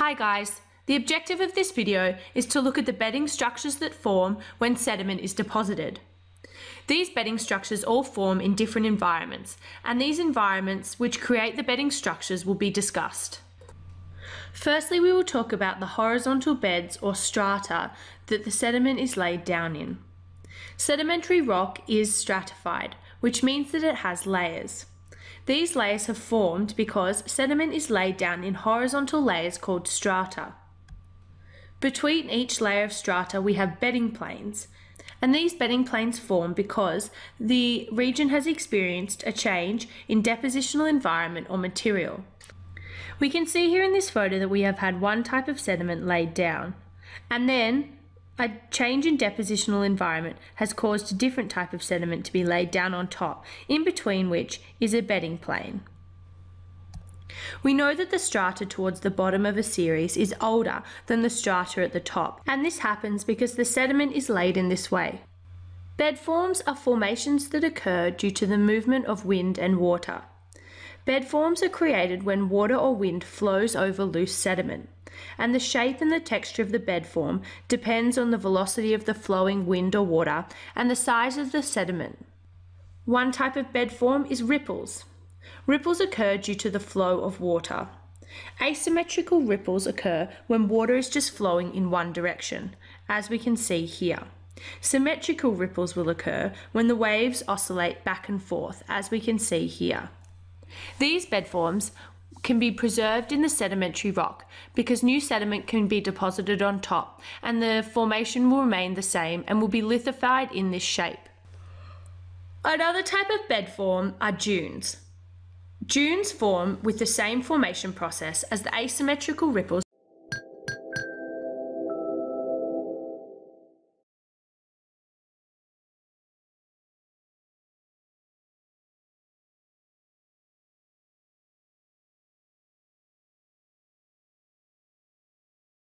Hi guys, the objective of this video is to look at the bedding structures that form when sediment is deposited. These bedding structures all form in different environments, and these environments which create the bedding structures will be discussed. Firstly, we will talk about the horizontal beds or strata that the sediment is laid down in. Sedimentary rock is stratified, which means that it has layers. These layers have formed because sediment is laid down in horizontal layers called strata. Between each layer of strata we have bedding planes, and these bedding planes form because the region has experienced a change in depositional environment or material. We can see here in this photo that we have had one type of sediment laid down, and then a change in depositional environment has caused a different type of sediment to be laid down on top, in between which is a bedding plane. We know that the strata towards the bottom of a series is older than the strata at the top, and this happens because the sediment is laid in this way. Bed forms are formations that occur due to the movement of wind and water. Bed forms are created when water or wind flows over loose sediment and the shape and the texture of the bed form depends on the velocity of the flowing wind or water and the size of the sediment. One type of bed form is ripples. Ripples occur due to the flow of water. Asymmetrical ripples occur when water is just flowing in one direction, as we can see here. Symmetrical ripples will occur when the waves oscillate back and forth, as we can see here. These bed forms can be preserved in the sedimentary rock because new sediment can be deposited on top and the formation will remain the same and will be lithified in this shape. Another type of bed form are dunes. Dunes form with the same formation process as the asymmetrical ripples